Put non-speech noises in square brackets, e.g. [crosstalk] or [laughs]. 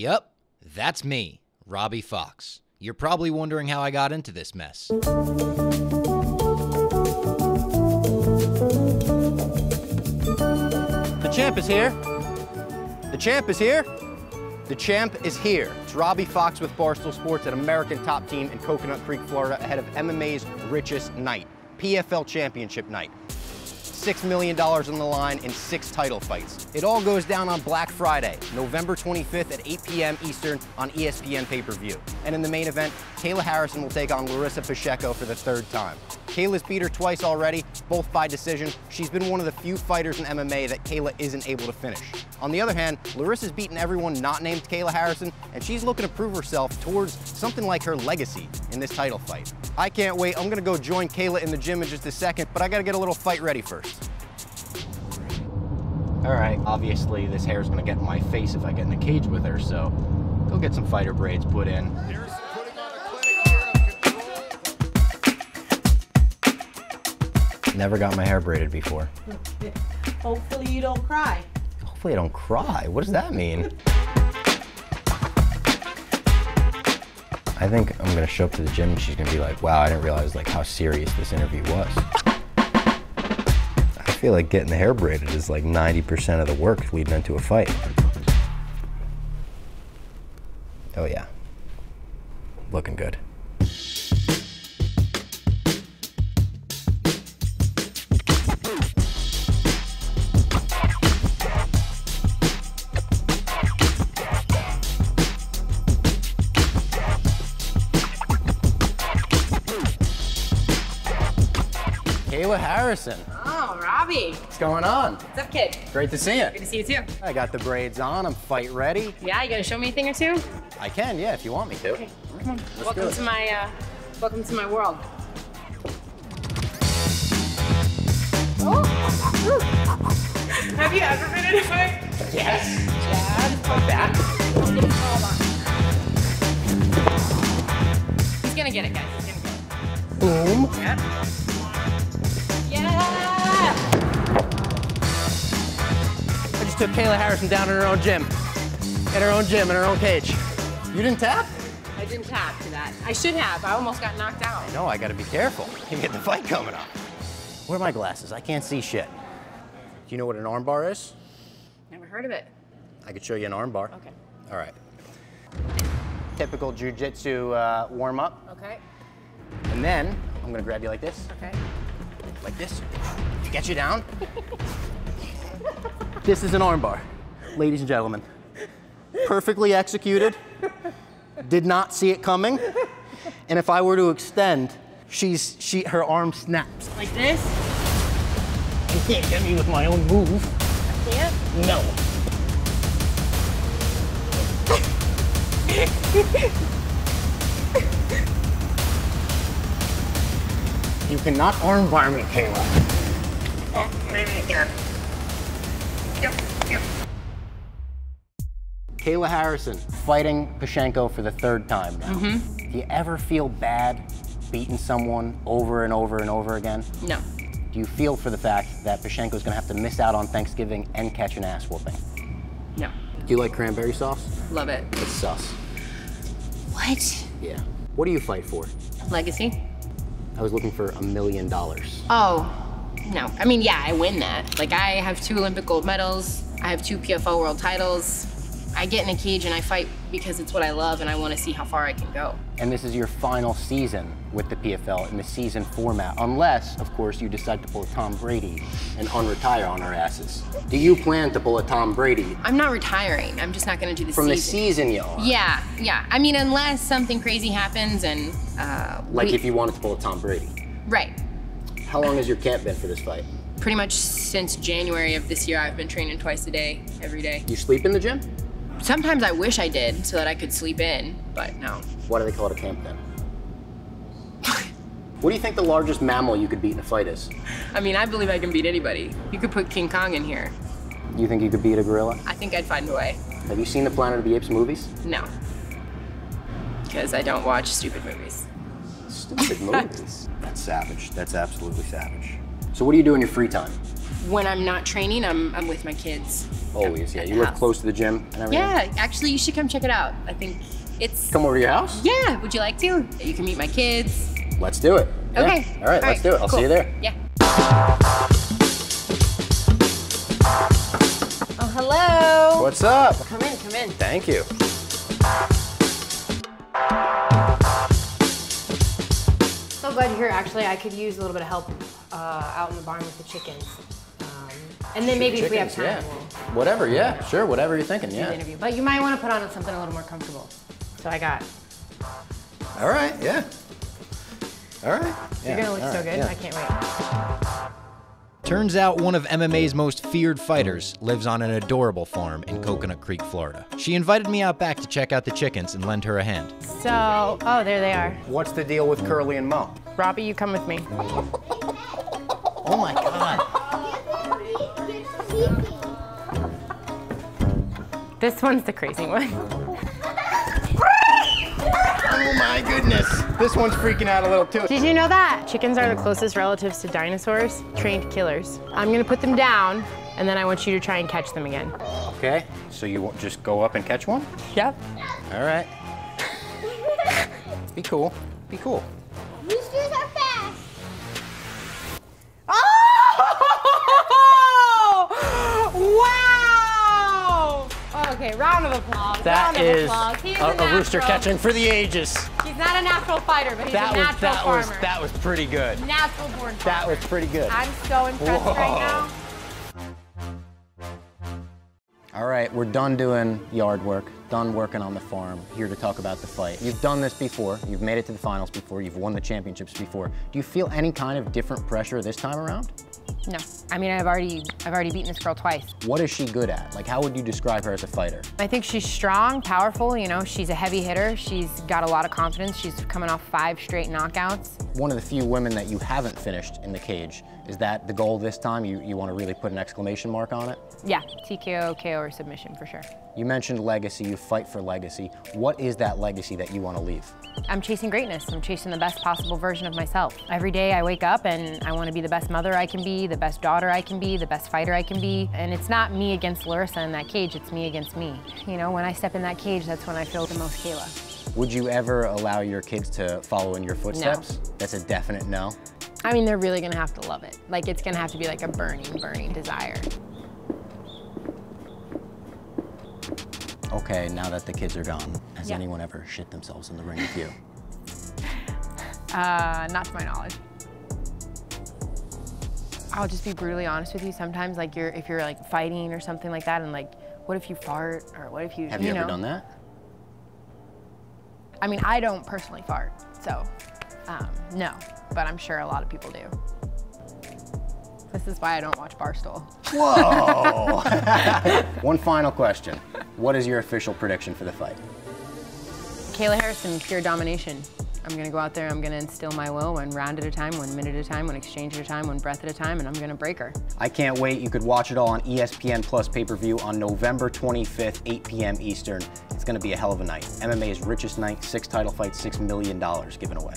Yep, that's me, Robbie Fox. You're probably wondering how I got into this mess. The champ is here. The champ is here. The champ is here. It's Robbie Fox with Barstool Sports at American Top Team in Coconut Creek, Florida, ahead of MMA's richest night, PFL Championship night. $6 million on the line in six title fights. It all goes down on Black Friday, November 25th at 8 p.m. Eastern on ESPN pay-per-view. And in the main event, Kayla Harrison will take on Larissa Pacheco for the third time. Kayla's beat her twice already, both by decision. She's been one of the few fighters in MMA that Kayla isn't able to finish. On the other hand, Larissa's beaten everyone not named Kayla Harrison, and she's looking to prove herself towards something like her legacy in this title fight. I can't wait. I'm gonna go join Kayla in the gym in just a second, but I gotta get a little fight ready first. All right, obviously this hair is gonna get in my face if I get in a cage with her, so go get some fighter braids put in. Never got my hair braided before. [laughs] Hopefully you don't cry. Hopefully I don't cry. What does that mean? [laughs] I think I'm gonna show up to the gym and she's gonna be like, wow, I didn't realize like how serious this interview was. I feel like getting the hair braided is like 90% of the work leading into a fight. Oh yeah. Looking good. Kayla Harrison, Oh, Robbie. what's going on? What's up, kid? Great to see you. Good to see you too. I got the braids on, I'm fight ready. Yeah, you gonna show me a thing or two? I can, yeah, if you want me to. Okay, come on. Let's welcome to my uh, welcome to my world. Have you ever been in a fight? Yes. That? Hold on. He's gonna get it, guys. He's gonna get it. Boom. Yeah. I took Kayla Harrison down in her own gym. In her own gym, in her own cage. You didn't tap? I didn't tap to that. I should have. I almost got knocked out. No, I gotta be careful. You get the fight coming up. Where are my glasses? I can't see shit. Do you know what an armbar is? Never heard of it. I could show you an armbar. Okay. All right. Typical jujitsu uh, warm up. Okay. And then I'm gonna grab you like this, Okay. like this, to get you down. [laughs] this is an armbar, ladies and gentlemen. Perfectly executed. Did not see it coming. And if I were to extend, she's she her arm snaps. Like this? You can't get me with my own move. I Can't. No. [laughs] you cannot armbar me, Kayla. Oh, maybe I can. Kayla Harrison fighting Pacheco for the third time now. Mm-hmm. Do you ever feel bad beating someone over and over and over again? No. Do you feel for the fact that Pacheco is gonna have to miss out on Thanksgiving and catch an ass whooping? No. Do you like cranberry sauce? Love it. It's sus. What? Yeah. What do you fight for? Legacy? I was looking for a million dollars. Oh, no. I mean, yeah, I win that. Like, I have two Olympic gold medals. I have two PFL world titles. I get in a cage and I fight because it's what I love and I want to see how far I can go. And this is your final season with the PFL in the season format, unless, of course, you decide to pull a Tom Brady and unretire on our asses. Do you plan to pull a Tom Brady I'm not retiring. I'm just not going to do the from the season. season you are? Yeah, yeah. I mean, unless something crazy happens and. Uh, Like we- if you wanted to pull a Tom Brady. Right. How long has your camp been for this fight? Pretty much since January of this year, I've been training twice a day, every day. You sleep in the gym? Sometimes I wish I did so that I could sleep in, but no. Why do they call it a camp then? [laughs] What do you think the largest mammal you could beat in a fight is? I mean, I believe I can beat anybody. You could put King Kong in here. You think you could beat a gorilla? I think I'd find a way. Have you seen the Planet of the Apes movies? No. Because I don't watch stupid movies. Stupid [laughs] movies. That's savage. That's absolutely savage. So what do you do in your free time? When I'm not training, I'm, I'm with my kids. Always, yeah. You the live house. close to the gym and everything? Yeah, actually, you should come check it out. I think it's. Come over to your house? Yeah, would you like to? You can meet my kids. Let's do it. Yeah. Okay. All right, let's do it. I'll see you there. Yeah. Oh, hello. What's up? Come in, come in. Thank you. So glad you're here. Actually, I could use a little bit of help uh, out in the barn with the chickens. And then maybe if we have time, yeah. we'll Whatever, yeah. Sure, whatever you're thinking, yeah. interview. But you might want to put on something a little more comfortable. So I got. All right, yeah. All right. You're gonna look so good. I can't wait. Turns out one of MMA's most feared fighters lives on an adorable farm in Coconut Creek, Florida. She invited me out back to check out the chickens and lend her a hand. So, oh, there they are. What's the deal with Curly and Moe? Robbie, you come with me. [laughs] This one's the crazy one. Oh my goodness. This one's freaking out a little too. Did you know that? Chickens are the closest relatives to dinosaurs, trained killers. I'm gonna put them down, and then I want you to try and catch them again. Okay, so you won't just go up and catch one? Yep. All right. Be cool. Be cool. Okay, round of applause. That round of is applause. He is a, a rooster catching for the ages. He's not a natural fighter, but he's That a was natural that farmer. was that was pretty good. natural born That was pretty good. I'm so impressed Whoa. right now. [laughs] All right, we're done doing yard work, done working on the farm, here to talk about the fight. You've done this before, you've made it to the finals before, you've won the championships before. Do you feel any kind of different pressure this time around? No, I mean I've already I've already beaten this girl twice. What is she good at? Like, how would you describe her as a fighter? I think she's strong, powerful. You know, she's a heavy hitter. She's got a lot of confidence. She's coming off five straight knockouts. One of the few women that you haven't finished in the cage. Is that the goal this time? You, you want to really put an exclamation mark on it? Yeah, TKO, KO, or submission for sure. You mentioned legacy, you fight for legacy. What is that legacy that you want to leave? I'm chasing greatness. I'm chasing the best possible version of myself. Every day I wake up and I want to be the best mother I can be, the best daughter I can be, the best fighter I can be. And it's not me against Larissa in that cage, it's me against me. You know, when I step in that cage, that's when I feel the most Kayla. Would you ever allow your kids to follow in your footsteps? No. That's a definite no. I mean, they're really gonna have to love it. Like, it's gonna have to be like a burning, burning desire. Okay, now that the kids are gone, has Yeah. anyone ever shit themselves in the ring with you? [laughs] Uh, not to my knowledge. I'll just be brutally honest with you. Sometimes, like, you're if you're like fighting or something like that, and like, what if you fart or what if you? Have you, ever know? done that? I mean, I don't personally fart, so um, no, but I'm sure a lot of people do. This is why I don't watch Barstool. Whoa! [laughs] One final question. What is your official prediction for the fight? Kayla Harrison, pure domination. I'm gonna go out there, I'm gonna instill my will one round at a time, one minute at a time, one exchange at a time, one breath at a time, and I'm gonna break her. I can't wait. You could watch it all on E ESPN Plus pay-per-view on November 25th, 8 p.m. Eastern. It's to be a hell of a night. MMA's richest night, six title fights, $6 million given away.